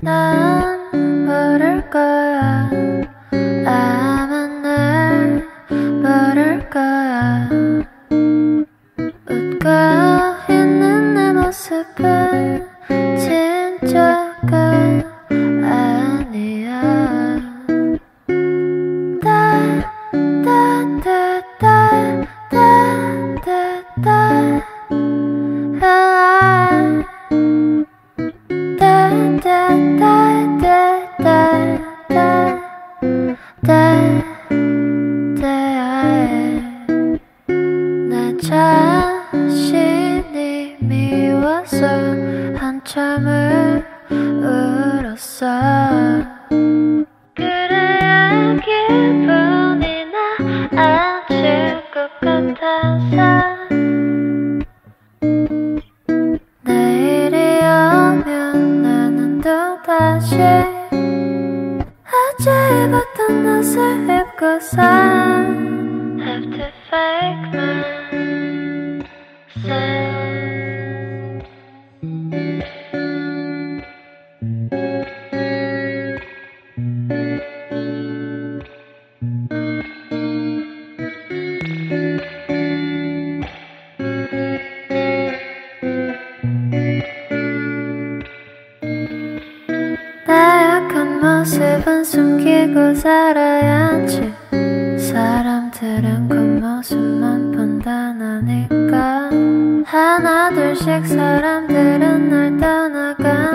난 부를 울었어. 그래야 기분이 나아질 것 같아서. 내일이 오면 나는 또다시 어제 입었던 옷을 입고서 숨기고 살아야지. 사람들은 겉모습만 판단하니까. 하나 둘씩 사람들은 날 떠나가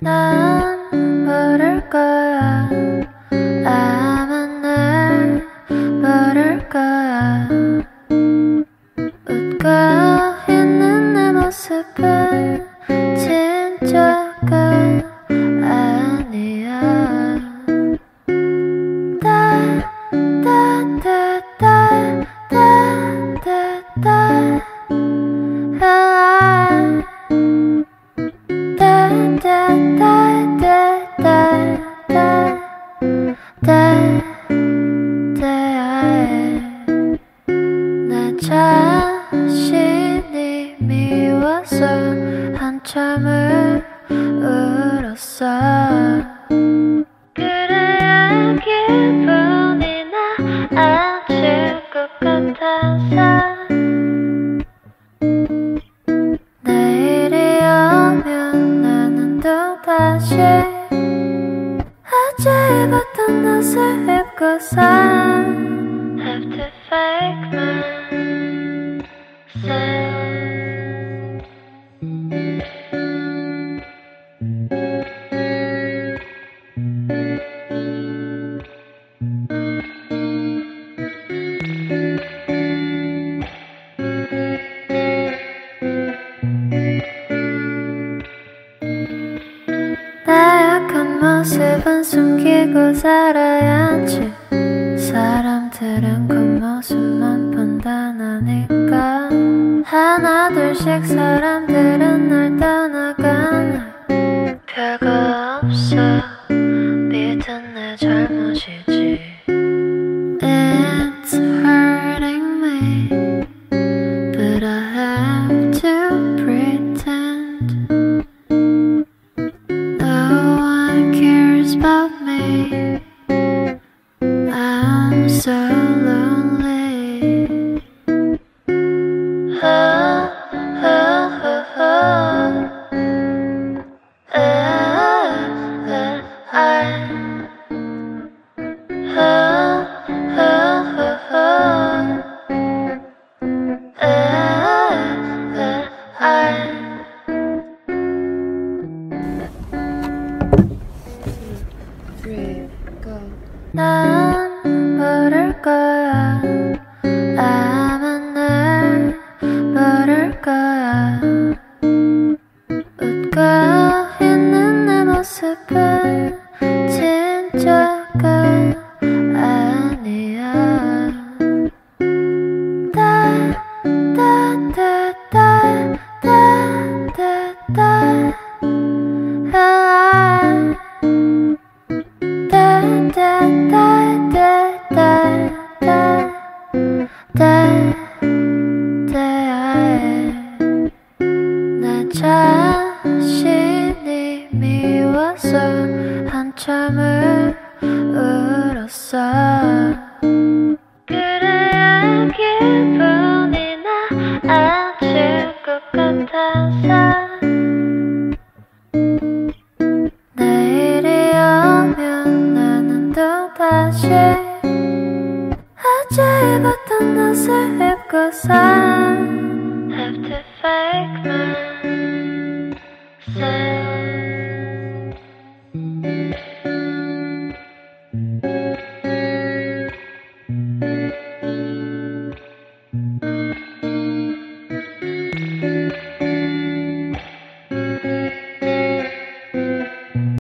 난 부를 거야. 아 다시 어제 입었던 옷을 입고서 모습은 숨기고 살아야지. 사람들은 겉모습만 판단하니까. 하나 둘씩 사람들은 날 떠나가나 별거 없어. 믿은 내 잘못이 신이 미워서 한참을 울었어. 그래야 기분이 나아질 것 같아서. 내일이 오면 나는 또 다시 어제 입었던 옷을 입고서 Have to fake my